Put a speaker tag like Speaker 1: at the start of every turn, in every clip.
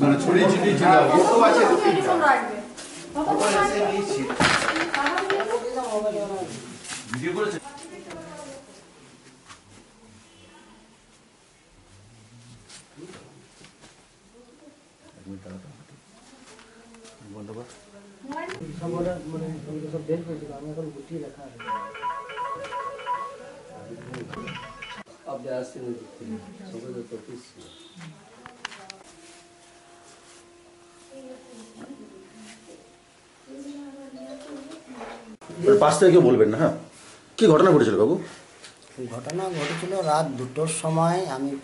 Speaker 1: মানে ছড়িয়ে ছিটিয়ে ছিল। ওটো আছে দু তিনটা।
Speaker 2: রাখবে।
Speaker 1: ওখানে এসে নিয়েছি। ভিডিও করেছে?
Speaker 3: আপনি আসছেন ওই দিক থেকে। সবাই তো অফিস
Speaker 4: পাশ থেকে কেউ বলবেন না হ্যাঁ? কি ঘটনা ঘটেছিল বাবু?
Speaker 5: ঘটনা ঘটেছিল রাত দুটোর সময় আমি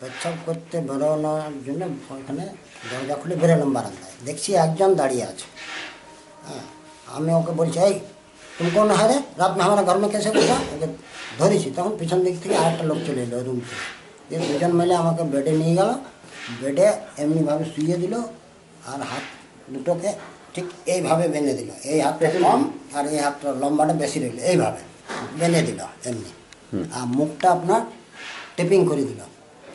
Speaker 5: পেচ্ছাপ করতে বেরোনোর জন্য ওখানে দরজা খুলে বেরোলাম বারান্দায়। দেখছি একজন দাঁড়িয়ে আছে। হ্যাঁ আমি ওকে বলছি, এই, তুমি কোন হারে? রাত আমার গরমে মে কেসে করবা ওকে ধরেছি। তখন পিছন দিক থেকে আরেকটা লোক চলে এলো রুম থেকে। দুজন মিলে আমাকে বেডে নিয়ে গেল। বেডে এমনিভাবে শুয়ে দিল আর হাত দুটোকে ঠিক এইভাবে বেঁধে দিল। এই হাতটা কম আর এই হাতটা লম্বাটা বেশি রইল। এইভাবে বেঁধে দিল এমনি। আর মুখটা আপনার টেপিং করে দিল।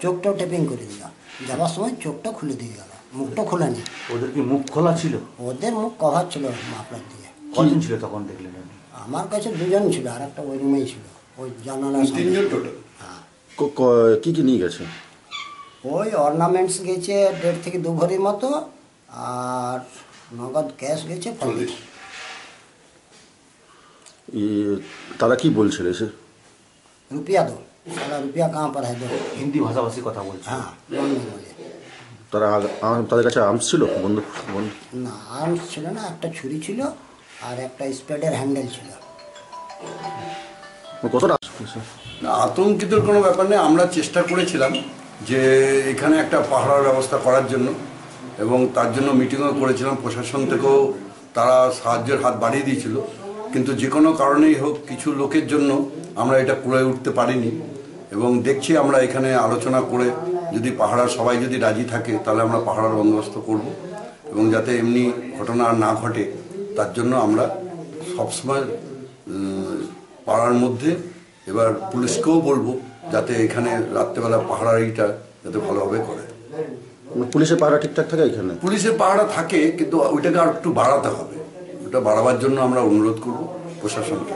Speaker 5: চোখটাও টেপিং করে দিল। যাবার সময় চোখটা খুলে দিয়ে গেল। মুখটা খোলেনি।
Speaker 6: ওদের কি মুখ খোলা ছিল?
Speaker 5: ওদের মুখ কভার ছিল মাফলার দিয়ে।
Speaker 6: কজন ছিল তখন দেখলেন
Speaker 5: আমার কাছে দুজন ছিল আর একটা ওই রুমেই ছিল। ওই জানালা
Speaker 1: তিনজন টোটাল?
Speaker 5: হ্যাঁ।
Speaker 4: ক- ক- কি কি নিয়ে গেছে?
Speaker 5: ওই অর্নামেন্টস গেছে দেড় থেকে দু ভরির মতো আর নগদ ক্যাশ গেছে
Speaker 1: চল্লিশ
Speaker 4: ই- তারা কি বলছিল এসে
Speaker 5: रुपया दो साला रुपया कहाँ पर है दो
Speaker 6: হিন্দি ভাষাভাষী কথা বলছে
Speaker 5: हाँ बोलने बोले
Speaker 4: তারা আগ- আ- তাদের কাছে আর্মস ছিল বন্ধু বন্ধু
Speaker 5: না আর্মস ছিল না একটা ছুরি ছিল আর একটা স্প্রেডের হ্যান্ডেল ছিল
Speaker 4: কতটা আসছে?
Speaker 1: না আতঙ্কিতর কোনো ব্যাপার নেই আমরা চেষ্টা করেছিলাম যে এখানে একটা পাহারার ব্যবস্থা করার জন্য এবং তার জন্য মিটিংও করেছিলাম। প্রশাসন থেকেও তারা সাহায্যের হাত বাড়িয়ে দিয়েছিল। কিন্তু যে কোনো কারণেই হোক, কিছু লোকের জন্য আমরা এটা করে উঠতে পারিনি। এবং দেখছি আমরা এখানে আলোচনা করে যদি পাহাড়ার সবাই যদি রাজি থাকে, তাহলে আমরা পাহাড়ার বন্দোবস্ত করব। এবং যাতে এমনি ঘটনা না ঘটে, তার জন্য আমরা সবসময় পাড়ার মধ্যে এবার পুলিশকেও বলব, যাতে এখানে রাত্রেবেলা পাহাড়ারিটা যাতে ভালোভাবে করে।
Speaker 4: পুলিশের পাহারা ঠিকঠাক থাকে এখানে?
Speaker 1: পুলিশের পাহাড়া থাকে, কিন্তু ওইটাকে আর একটু বাড়াতে হবে। ওটা বাড়াবার জন্য আমরা অনুরোধ করব প্রশাসনকে।